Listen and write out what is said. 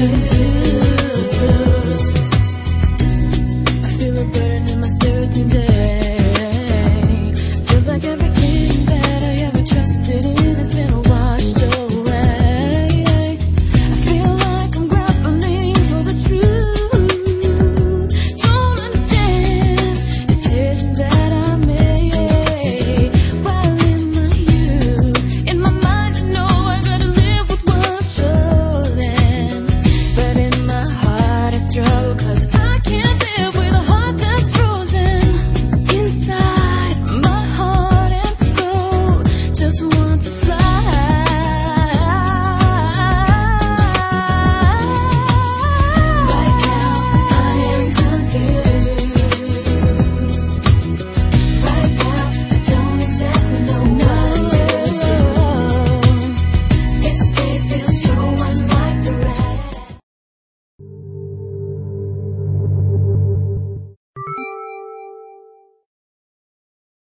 Confused. I feel a burden in my spirit today.